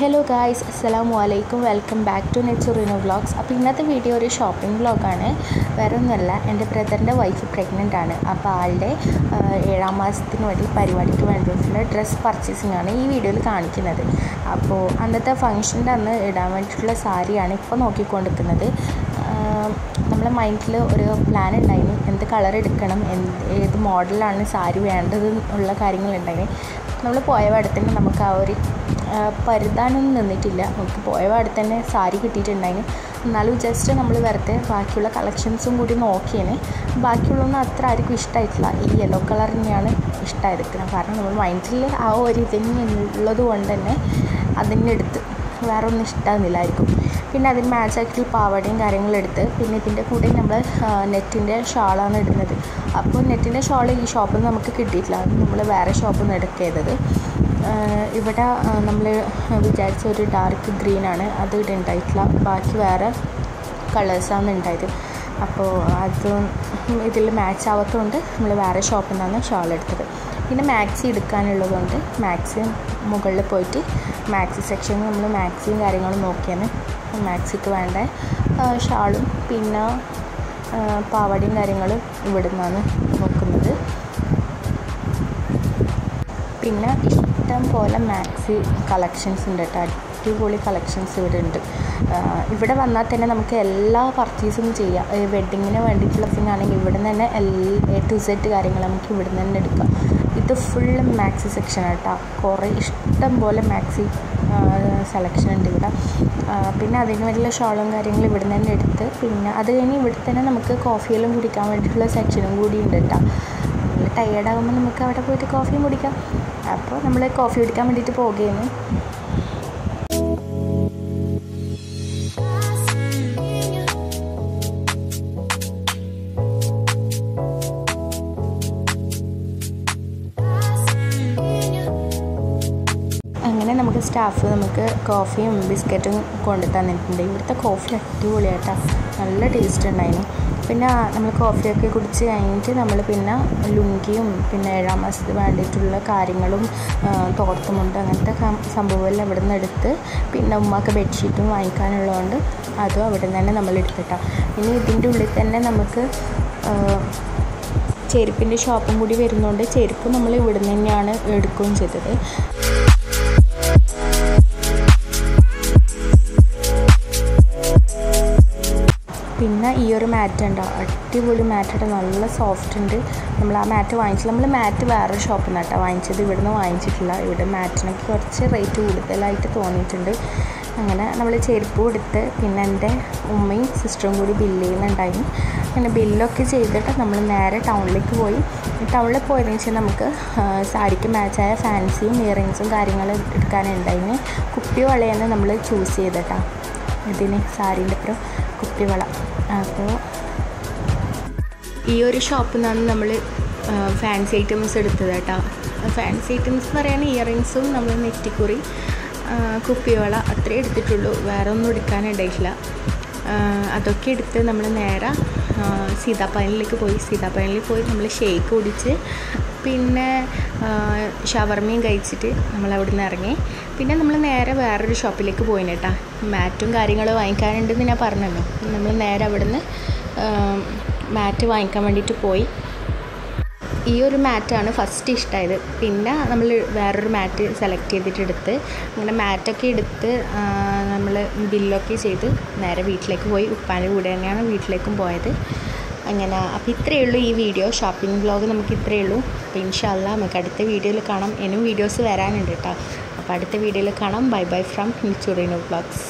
Hello guys അസ്സലാമു അലൈക്കും welcome back to നെച്ചുറിനോ വ്ളോഗ്സ് അപ്പോൾ ഇന്നത്തെ വീഡിയോ ഒരു ഷോപ്പിംഗ് വ്ളോഗാണ് വേറെ ഒന്നുമല്ല എന്റെ ബ്രദറിന്റെ വൈഫ് പ്രഗ്നന്റ് ആണ്. അപ്പോൾ ആളുടെ ഏഴാം മാസത്തിന് വേണ്ടി പരിപാടിക്ക് വേണ്ടിയിട്ടുള്ള ഡ്രസ്സ് പർച്ചേസിംഗ് ആണ് ഈ വീഡിയോയിൽ കാണിക്കുന്നത്. അപ്പോൾ അന്നത്തെ ഫംഗ്ഷന്റെ അന്ന് ഇടാൻ വേണ്ടിയിട്ടുള്ള സാരിയാണ് ഇപ്പോൾ നോക്കിക്കൊണ്ടിരിക്കുന്നത്. നമ്മളെ മൈൻഡിൽ ഒരു പ്ലാൻ ഉണ്ടായിരുന്നു എന്ത് കളർ എടുക്കണം എന്ത് ഏത് മോഡലാണ് സാരി വേണ്ടത് എന്നുള്ള കാര്യങ്ങളുണ്ടായിരുന്നു നമ്മൾ പോയ പാടെ തന്നെ നമുക്ക് ആ ഒരു പരുതാനൊന്നും നിന്നിട്ടില്ല. നമുക്ക് പോയ പാടെ തന്നെ സാരി കിട്ടിയിട്ടുണ്ടായിന്. എന്നാലും ജസ്റ്റ് നമ്മൾ വെറുതെ ബാക്കിയുള്ള കളക്ഷൻസും കൂടി നോക്കിയേനെ. ബാക്കിയുള്ളതൊന്നും അത്ര ആർക്കും ഇഷ്ടമായിട്ടില്ല ഈ യെല്ലോ കളർ തന്നെയാണ് ഇഷ്ടമായിരിക്കുന്നത് കാരണം നമ്മൾ മൈൻഡിൽ ആ ഒരു ഇതിന് ഉള്ളത് കൊണ്ട് തന്നെ അതിനെ അടുത്ത് വേറെ ഒന്നും ഇഷ്ടമാകുന്നില്ലായിരിക്കും പിന്നെ അതിന് മാച്ച് ആക്കി പാവാടയും കാര്യങ്ങളും എടുത്ത് പിന്നെ ഇതിന്റെ കൂടെ നമ്മൾ നെറ്റിന്റെ ഷാളാണ് ഇടുന്നത്. അപ്പോൾ നെറ്റിന്റെ ഷാൾ ഈ ഷോപ്പിൽ നിന്ന് നമുക്ക് കിട്ടിയിട്ടില്ല. നമ്മൾ വേറെ ഷോപ്പിൽ നിന്ന് എടുക്കുന്നത് ഇവിടെ നമ്മൾ വിചാരിച്ച ഒരു ഡാർക്ക് ഗ്രീൻ ആണ്. അത് ഇവിടെ ഉണ്ടായിട്ടില്ല ബാക്കി വേറെ കളേഴ്സാണ് ഉണ്ടായത് അപ്പോൾ അത് ഇതിൽ മാച്ച് ആവാത്തതുകൊണ്ട് നമ്മൾ വേറെ ഷോപ്പിൽ നിന്നാണ് ഷാൾ എടുത്തത്. പിന്നെ മാക്സി എടുക്കാനുള്ളതുകൊണ്ട് മാക്സി മുകളിൽ പോയിട്ട് മാക്സി സെക്ഷനിൽ നമ്മൾ മാക്സിയും കാര്യങ്ങളും നോക്കിയാണ് മാക്സിക്ക് വേണ്ട ഷാളും പിന്നെ പാവാടിയും കാര്യങ്ങളും ഇവിടെ നിന്നാണ് നോക്കുന്നത്. പിന്നെ ഇഷ്ടം പോലെ മാക്സി കളക്ഷൻസ് ഉണ്ട് കേട്ടോ. അടിപൊളി കളക്ഷൻസ് ഇവിടെ ഉണ്ട് ഇവിടെ വന്നാൽ തന്നെ നമുക്ക് എല്ലാ പർച്ചേസും ചെയ്യാം. വെഡ്ഡിങ്ങിന് വേണ്ടിയിട്ടുള്ള ആണെങ്കിൽ ഇവിടെ നിന്ന് തന്നെ എ ടു സെറ്റ് കാര്യങ്ങൾ നമുക്ക് ഇവിടെ നിന്ന് തന്നെ എടുക്കാം. ഇത് ഫുൾ മാക്സി സെക്ഷൻ കേട്ടോ കുറേ ഇഷ്ടം പോലെ മാക്സി സെലക്ഷൻ ഉണ്ട് ഇവിടെ. പിന്നെ അതിന് വേണ്ടിയുള്ള ഷോളും കാര്യങ്ങളും ഇവിടെ നിന്ന് തന്നെ എടുത്ത് പിന്നെ അത് കഴിഞ്ഞ് ഇവിടെ തന്നെ നമുക്ക് കോഫിയെല്ലാം കുടിക്കാൻ വേണ്ടിയിട്ടുള്ള സെക്ഷനും കൂടി ഉണ്ട് കേട്ടോ. നമ്മൾ ടയേർഡാകുമ്പോൾ നമുക്ക് അവിടെ പോയിട്ട് കോഫിയും കുടിക്കാം. അപ്പോൾ നമ്മൾ കോഫി കുടിക്കാൻ വേണ്ടിയിട്ട് പോവുകയാണ്. നമുക്ക് സ്റ്റാഫ് നമുക്ക് കോഫിയും ബിസ്ക്കറ്റും കൊണ്ടു തന്നിട്ടുണ്ട്. ഇവിടുത്തെ കോഫി അടിപൊളിയായിട്ടാണ് നല്ല ടേസ്റ്റ് ഉണ്ടായിരുന്നു. പിന്നെ നമ്മൾ കോഫിയൊക്കെ കുടിച്ച് കഴിഞ്ഞിട്ട് നമ്മൾ പിന്നെ ലുങ്കിയും പിന്നെ ഏഴാം മാസത്തിന് വേണ്ടിയിട്ടുള്ള കാര്യങ്ങളും തോർത്തുമുണ്ട് അങ്ങനത്തെ സംഭവമെല്ലാം ഇവിടെ നിന്ന് എടുത്ത് പിന്നെ ഉമ്മാക്ക് ബെഡ്ഷീറ്റും വാങ്ങിക്കാനുള്ളതുകൊണ്ട് അതും അവിടെ നിന്ന് തന്നെ നമ്മൾ എടുത്തിട്ടാണ് ഇനി ഇതിന്റെ ഉള്ളിൽ തന്നെ നമുക്ക് ചെരുപ്പിന്റെ ഷോപ്പും കൂടി വരുന്നതുകൊണ്ട് ചെരുപ്പ് നമ്മൾ ഇവിടെ നിന്ന് തന്നെയാണ് എടുക്കുകയും ചെയ്തത്. പിന്നെ ഈ ഒരു മാറ്റ് ഉണ്ട് അടിപൊളി മാറ്റായിട്ട് നല്ല സോഫ്റ്റ് ഉണ്ട്. നമ്മൾ ആ മാറ്റ് വാങ്ങിച്ചില്ല. നമ്മൾ മാറ്റ് വേറൊരു ഷോപ്പിൽ നിന്ന് കേട്ടോ വാങ്ങിച്ചത്. ഇവിടെ നിന്ന് വാങ്ങിച്ചിട്ടില്ല. ഇവിടെ മാറ്റിനൊക്കെ കുറച്ച് റേറ്റ് കൂടുതലായിട്ട് തോന്നിയിട്ടുണ്ട്. അങ്ങനെ നമ്മൾ ചെരുപ്പ് കൊടുത്ത് പിന്നെ എന്റെ ഉമ്മയും സിസ്റ്ററും കൂടി ബില്ല് ചെയ്യുന്നുണ്ടായിരുന്നു. അങ്ങനെ ബില്ലൊക്കെ ചെയ്തിട്ട് നമ്മൾ നേരെ ടൗണിലേക്ക് പോയി. ടൗണിൽ പോയതെന്ന് വെച്ചാൽ നമുക്ക് സാരിക്ക് മാച്ചായ ഫാൻസിയും ഇയറിങ്സും കാര്യങ്ങളും എടുക്കാനുണ്ടായിരുന്നു കുപ്പി വളയാണ് നമ്മൾ ചൂസ് ചെയ്തിട്ടാണ് ഇതിന് സാരീന്റെ അപ്പുറം. കുപ്പിവള. അപ്പോൾ ഈ ഒരു ഷോപ്പിൽ നിന്നാണ് നമ്മൾ ഫാൻസി ഐറ്റംസ് എടുത്തത് കേട്ടോ. ഫാൻസി ഐറ്റംസ് എന്ന് പറയുകയാണെങ്കിൽ ഇയറിങ്സും നമ്മൾ നെറ്റിക്കുറി കുപ്പിവള അത്രേ എടുത്തിട്ടുള്ളൂ. വേറെ ഒന്നും എടുക്കാനിടയില്ല അതൊക്കെ എടുത്ത് നമ്മൾ നേരെ സീതാപ്പനിലേക്ക് പോയി. സീതാപ്പഴനിൽ പോയി നമ്മൾ ഷേക്ക് കുടിച്ച് പിന്നെ ഷവർമയും കഴിച്ചിട്ട് നമ്മൾ അവിടെ നിന്ന് ഇറങ്ങി. പിന്നെ നമ്മൾ നേരെ വേറൊരു ഷോപ്പിലേക്ക് പോയിന് കേട്ടോ മാറ്റും കാര്യങ്ങളും വാങ്ങിക്കാനുണ്ടെന്ന് ഞാൻ പറഞ്ഞല്ലോ. നമ്മൾ നേരെ അവിടെ നിന്ന് മാറ്റ് വാങ്ങിക്കാൻ വേണ്ടിയിട്ട് പോയി. ഈ ഒരു മാറ്റാണ് ഫസ്റ്റ് ഇഷ്ടമായത് പിന്നെ നമ്മൾ വേറൊരു മാറ്റ് സെലക്ട് ചെയ്തിട്ട് എടുത്ത് അങ്ങനെ മാറ്റൊക്കെ എടുത്ത് നമ്മൾ ബില്ലൊക്കെ ചെയ്ത് നേരെ വീട്ടിലേക്ക് പോയി. ഉപ്പാന്റെ കൂടെ തന്നെയാണ് വീട്ടിലേക്കും പോയത്. അങ്ങനെ. അപ്പോൾ ഇത്രയേ ഉള്ളൂ ഈ വീഡിയോ ഷോപ്പിംഗ് ബ്ലോഗ് നമുക്ക് ഇത്രയേ ഉള്ളൂ. അപ്പോൾ ഇൻഷാല്ല നമുക്ക് അടുത്ത വീഡിയോയിൽ കാണാം. ഇനിയും വീഡിയോസ് വരാനുണ്ട് കേട്ടോ അപ്പോൾ അടുത്ത വീഡിയോയിൽ കാണാം. ബൈ ബൈ ഫ്രം നിച്ചുറിനോ ബ്ലോഗ്സ്